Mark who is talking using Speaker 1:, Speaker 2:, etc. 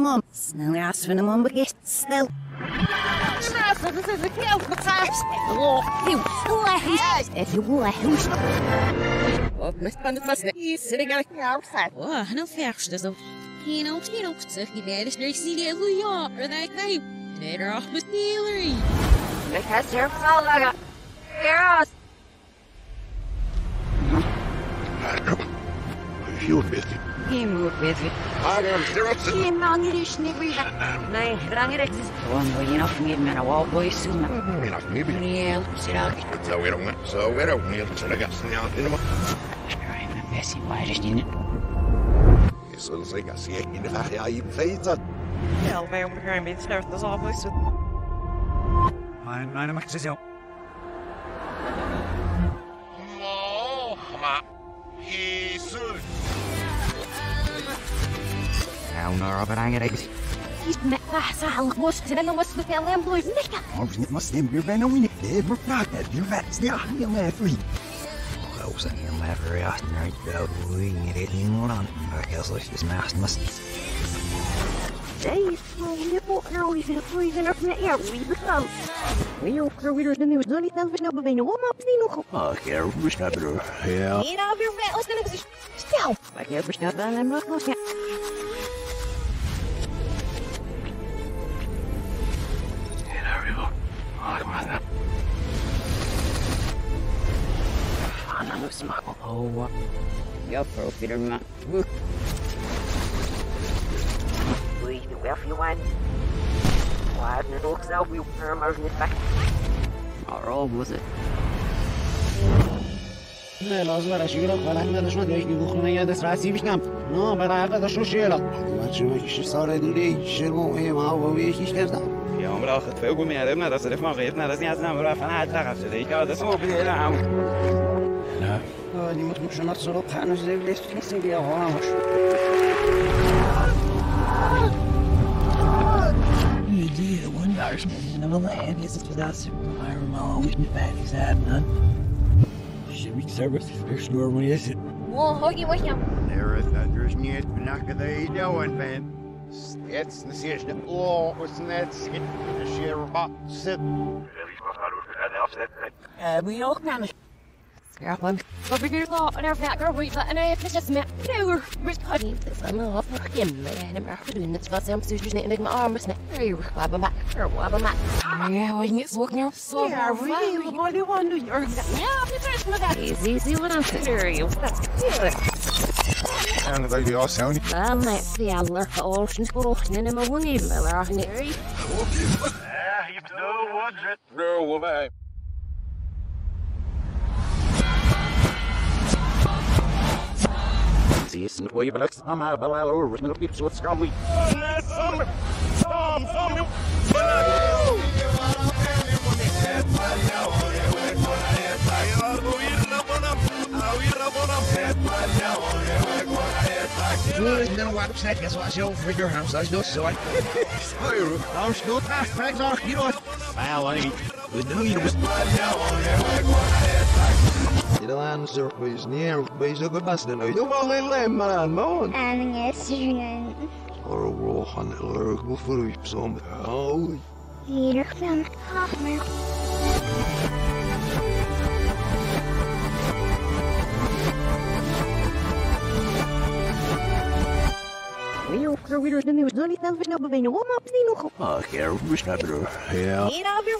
Speaker 1: mom. Snel jas van de mom begist. Snel.
Speaker 2: Wah, nou vergst dus op. Geen ook niet ook zeg je bij de streek zie je hoe ja, er dat ik nou. Nee, er af met Hillary.
Speaker 1: Ik heb er vallen. Yes.
Speaker 3: Heel beetje.
Speaker 1: Geen moet weten.
Speaker 3: Adam, erop.
Speaker 1: Geen man hier is niet meer. Nee, drang er is. Gewoon wil je nog meer met een wallboy zoeken.
Speaker 3: Min af maybe.
Speaker 1: Nee, siraag.
Speaker 3: Zo weer om. Zo weer ook niet. Zo lekker. Ja, in de
Speaker 1: Bessie, waar is die?
Speaker 3: Zo zeker zie ik in de vraag ja, je weet dat.
Speaker 4: Ja, wij om een beetje snel, dat is al mooi.
Speaker 5: Nein, nein, macht es ja.
Speaker 3: Maar Jesus.
Speaker 5: Nou, nou, aber eigenlijk.
Speaker 1: He's met that sal. Was het dan was de fel en bloed niks.
Speaker 5: Als niet maar stem weer bijna niet. De maar praat het weer vet. Ja, heel maar free. Oh, zijn heel maar voor ja, nou, dat we niet het niet meer aan. Maar ik zal eens maar must.
Speaker 1: Hey, je moet nou eens een poison of met air. Wie bepaalt? Wie ook er weer de nieuws. Dan niet dan nou bewegen. Om op die nog.
Speaker 5: Oh, ik heb een snapper. Ja.
Speaker 1: Hier nou weer wel. Als smack op houden. Ja, ما. maar. Wees de werfjuwen. Waar de ook zelf uw permers niet weg. Maar al was het.
Speaker 6: نه لازم برای شیلا فلان نداشت من یک دیگه خونه یاد سراسی بشنم نه برای حق داشت شیلا من چه بکش ساره دوری شیلو ای ما و یکیش کردم
Speaker 7: یا عمر آخه تو گو میارم نه ما غیر نه راست از نمبر رفتن حد رقم شده یک آدرس مو بده op de hele avond.
Speaker 6: die moet moest naar zo op gaan dus de list niet zien die al hoor You did one man all the hand is without super fire mal always me back is man Should we service first normally is it
Speaker 1: Wow, hoje was ja.
Speaker 3: Er is dus niet benakken dat je doen bent. Steeds een zeer de oor was net zit. De zeer wat zit.
Speaker 1: We naar Ja, man. Wat ben je nou? En er vaak er weer en hij heeft met vroeger. Maar het niet. Dat is allemaal op nog kim. En maar doen het was hem dus in mijn armen. Nee, we gaan maar. We gaan maar. Ja, we niet zo knap zo. Ja, we what do you want to do? Ja, dit is maar dat. Easy, easy what I'm saying.
Speaker 3: En dat je al zo niet.
Speaker 1: Ah, nee, die aller oceans gerochen en maar hoe niet. Maar niet.
Speaker 3: Bro, wat wij.
Speaker 5: See, way, but it's somehow, I'll original people, so it's
Speaker 6: dat is dus zo. Nou, is goed, ah, kijk nog, hier hoor. Wel, ik we doen hier was. De laatste is neer, wees ook een beste nooit. Doe wel een lem, man, man.
Speaker 8: En gisteren
Speaker 6: Or we gaan er ook voor u
Speaker 1: Weer ook weer de dan niet op nog.
Speaker 5: Ah, we. Ja.
Speaker 1: Hier weer